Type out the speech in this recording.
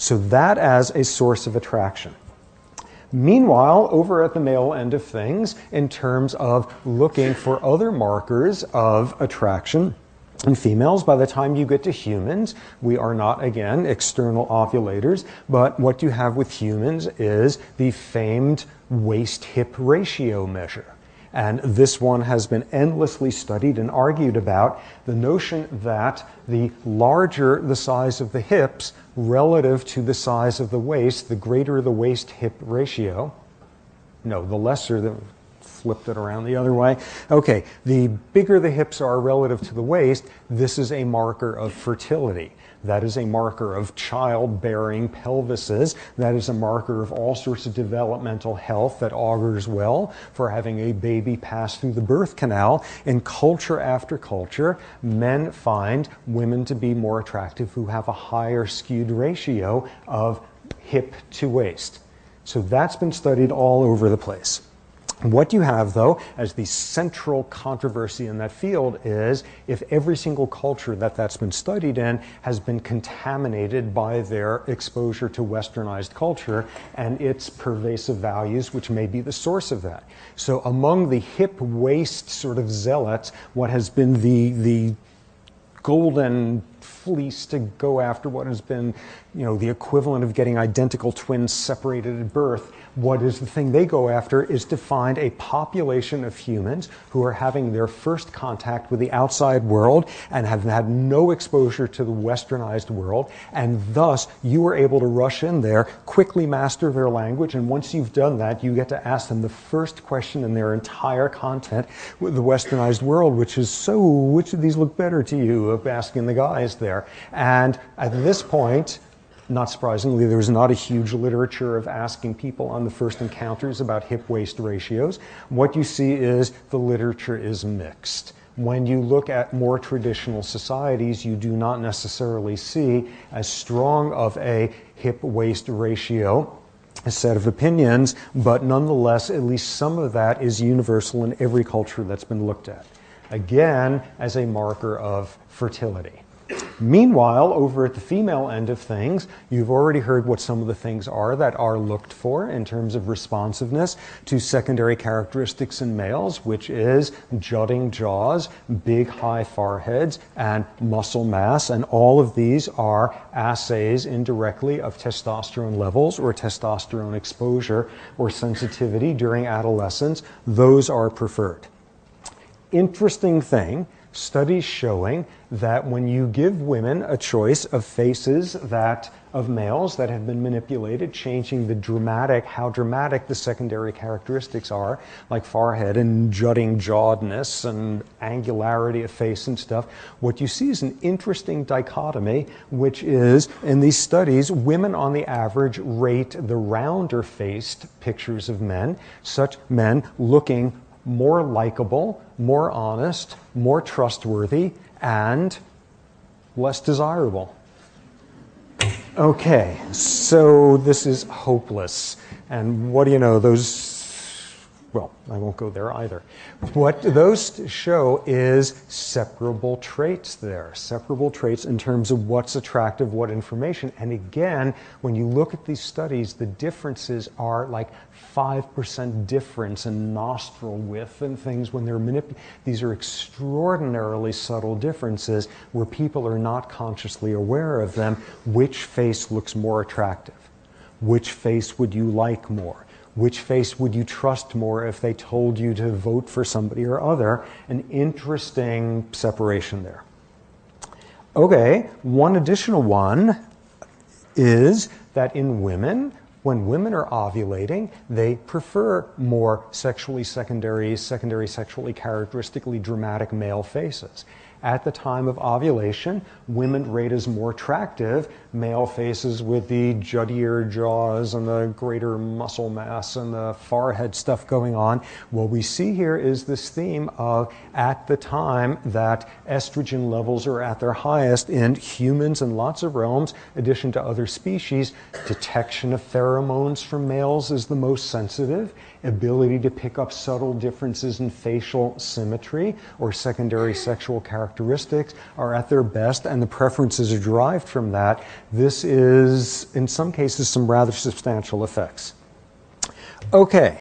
So that as a source of attraction. Meanwhile, over at the male end of things, in terms of looking for other markers of attraction, in females, by the time you get to humans, we are not, again, external ovulators, but what you have with humans is the famed waist hip ratio measure. And this one has been endlessly studied and argued about the notion that the larger the size of the hips relative to the size of the waist, the greater the waist hip ratio. No, the lesser the flipped it around the other way. Okay, the bigger the hips are relative to the waist, this is a marker of fertility. That is a marker of childbearing pelvises. That is a marker of all sorts of developmental health that augurs well for having a baby pass through the birth canal. In culture after culture, men find women to be more attractive who have a higher skewed ratio of hip to waist. So that's been studied all over the place. What you have, though, as the central controversy in that field is if every single culture that that's been studied in has been contaminated by their exposure to westernized culture and its pervasive values, which may be the source of that. So, among the hip waist sort of zealots, what has been the, the golden fleece to go after what has been, you know, the equivalent of getting identical twins separated at birth what is the thing they go after is to find a population of humans who are having their first contact with the outside world and have had no exposure to the westernized world. And thus, you are able to rush in there, quickly master their language. And once you've done that, you get to ask them the first question in their entire content with the westernized world, which is so, which of these look better to you? Of asking the guys there. And at this point, not surprisingly, there's not a huge literature of asking people on the first encounters about hip waist ratios. What you see is the literature is mixed. When you look at more traditional societies, you do not necessarily see as strong of a hip waist ratio a set of opinions, but nonetheless, at least some of that is universal in every culture that's been looked at. Again, as a marker of fertility. Meanwhile, over at the female end of things, you've already heard what some of the things are that are looked for in terms of responsiveness to secondary characteristics in males, which is jutting jaws, big high foreheads, and muscle mass. And all of these are assays indirectly of testosterone levels or testosterone exposure or sensitivity during adolescence. Those are preferred. Interesting thing studies showing that when you give women a choice of faces that of males that have been manipulated, changing the dramatic, how dramatic the secondary characteristics are, like forehead and jutting jawedness and angularity of face and stuff, what you see is an interesting dichotomy, which is in these studies, women on the average rate the rounder faced pictures of men, such men looking more likable, more honest, more trustworthy, and less desirable. Okay, so this is hopeless. And what do you know? Those well, I won't go there either. What those show is separable traits there, separable traits in terms of what's attractive, what information. And again, when you look at these studies, the differences are like 5% difference in nostril width and things when they're manipulated. These are extraordinarily subtle differences where people are not consciously aware of them. Which face looks more attractive? Which face would you like more? Which face would you trust more if they told you to vote for somebody or other? An interesting separation there. Okay, one additional one is that in women, when women are ovulating, they prefer more sexually secondary, secondary sexually characteristically dramatic male faces at the time of ovulation, women rate as more attractive male faces with the juttier jaws and the greater muscle mass and the forehead stuff going on. What we see here is this theme of at the time that estrogen levels are at their highest in humans and lots of realms, addition to other species, detection of pheromones from males is the most sensitive ability to pick up subtle differences in facial symmetry or secondary sexual characteristics characteristics are at their best and the preferences are derived from that, this is, in some cases, some rather substantial effects. Okay,